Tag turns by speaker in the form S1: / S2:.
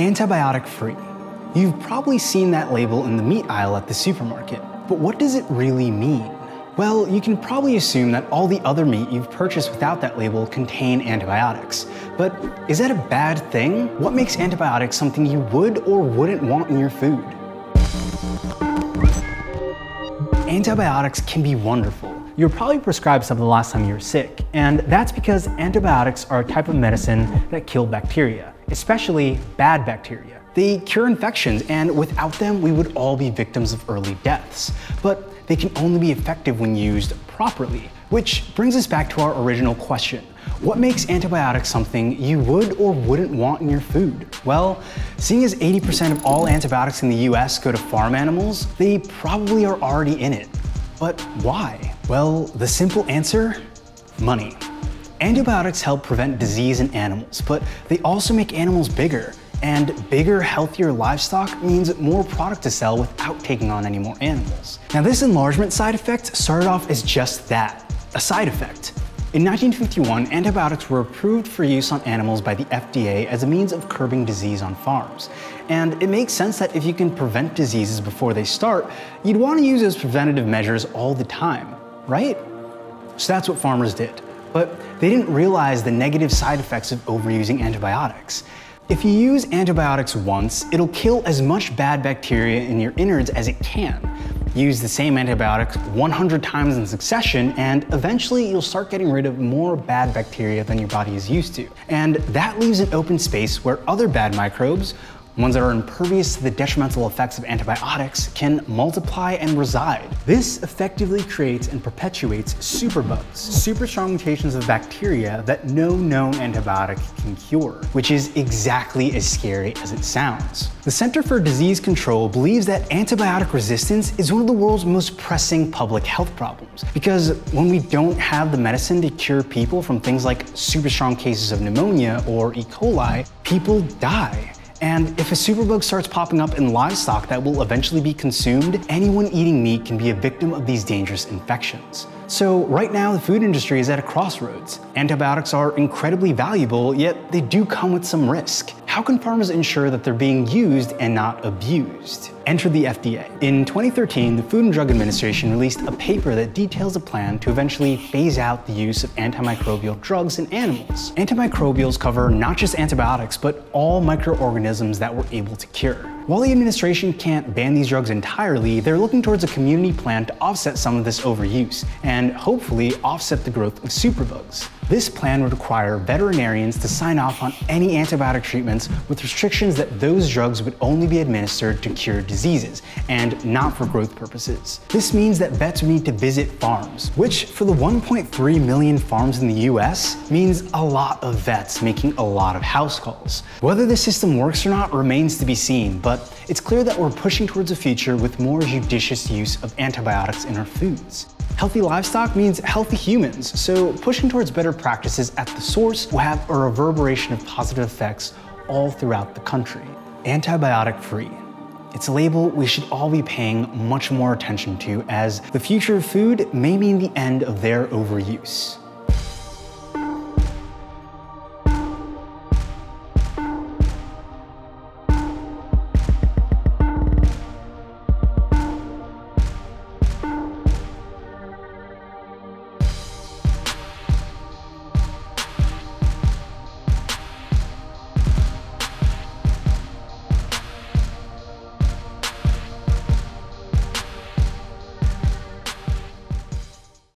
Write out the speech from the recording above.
S1: Antibiotic free. You've probably seen that label in the meat aisle at the supermarket, but what does it really mean? Well, you can probably assume that all the other meat you've purchased without that label contain antibiotics. But is that a bad thing? What makes antibiotics something you would or wouldn't want in your food? Antibiotics can be wonderful. You were probably prescribed some the last time you were sick, and that's because antibiotics are a type of medicine that kill bacteria, especially bad bacteria. They cure infections, and without them, we would all be victims of early deaths. But they can only be effective when used properly, which brings us back to our original question. What makes antibiotics something you would or wouldn't want in your food? Well, seeing as 80% of all antibiotics in the US go to farm animals, they probably are already in it. But why? Well, the simple answer money. Antibiotics help prevent disease in animals, but they also make animals bigger. And bigger, healthier livestock means more product to sell without taking on any more animals. Now, this enlargement side effect started off as just that a side effect. In 1951, antibiotics were approved for use on animals by the FDA as a means of curbing disease on farms. And it makes sense that if you can prevent diseases before they start, you'd want to use those preventative measures all the time, right? So that's what farmers did. But they didn't realize the negative side effects of overusing antibiotics. If you use antibiotics once, it'll kill as much bad bacteria in your innards as it can. Use the same antibiotics 100 times in succession, and eventually you'll start getting rid of more bad bacteria than your body is used to. And that leaves an open space where other bad microbes ones that are impervious to the detrimental effects of antibiotics, can multiply and reside. This effectively creates and perpetuates superbugs, super strong mutations of bacteria that no known antibiotic can cure, which is exactly as scary as it sounds. The Center for Disease Control believes that antibiotic resistance is one of the world's most pressing public health problems because when we don't have the medicine to cure people from things like super strong cases of pneumonia or E. coli, people die. And if a superbug starts popping up in livestock that will eventually be consumed, anyone eating meat can be a victim of these dangerous infections. So right now, the food industry is at a crossroads. Antibiotics are incredibly valuable, yet they do come with some risk. How can farmers ensure that they're being used and not abused? Enter the FDA. In 2013, the Food and Drug Administration released a paper that details a plan to eventually phase out the use of antimicrobial drugs in animals. Antimicrobials cover not just antibiotics, but all microorganisms that we're able to cure. While the administration can't ban these drugs entirely, they're looking towards a community plan to offset some of this overuse and hopefully offset the growth of superbugs. This plan would require veterinarians to sign off on any antibiotic treatments with restrictions that those drugs would only be administered to cure diseases and not for growth purposes. This means that vets would need to visit farms, which for the 1.3 million farms in the US means a lot of vets making a lot of house calls. Whether the system works or not remains to be seen, but it's clear that we're pushing towards a future with more judicious use of antibiotics in our foods. Healthy livestock means healthy humans, so pushing towards better practices at the source will have a reverberation of positive effects all throughout the country. Antibiotic free. It's a label we should all be paying much more attention to as the future of food may mean the end of their overuse.